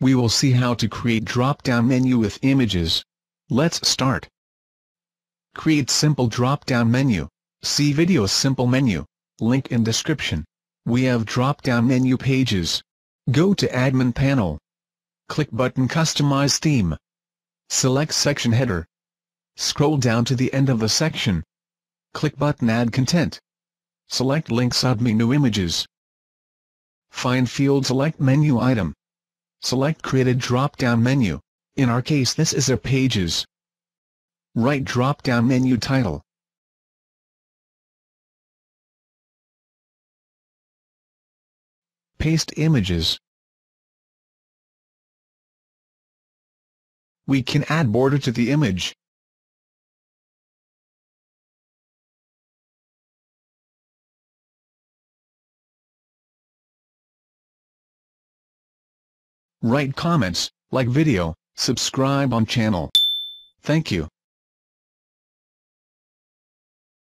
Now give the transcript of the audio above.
we will see how to create drop-down menu with images. Let's start. Create simple drop-down menu. See video simple menu. Link in description. We have drop-down menu pages. Go to admin panel. Click button customize theme. Select section header. Scroll down to the end of the section. Click button add content. Select link submenu images. Find field select menu item. Select created drop-down menu. In our case this is a pages. Write drop-down menu title. Paste images. We can add border to the image. Write comments, like video, subscribe on channel. Thank you.